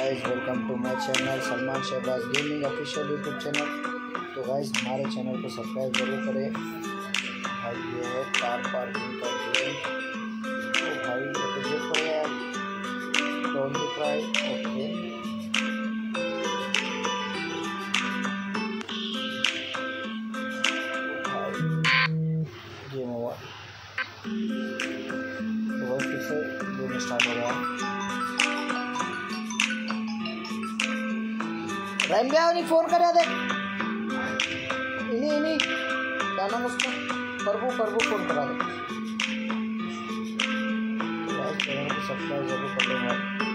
Guys welcome to my channel Salman Shahbaz gaming official YouTube channel तो guys हमारे channel को subscribe ज़रूर करें। भाई, ये है कार पार्किंग का गेम तो भाई, ये तो देख हैं। डोंट ट्राई ओके गेम हुआ तो वही फिर से गेम स्टार्ट हो गया। रैम नहीं फ़ोन कर दे इन्हीं इन्हीं क्या नाम उसका प्रभु प्रभु फ़ोन करा दे सब्सक्राइब ज़रूर कर देना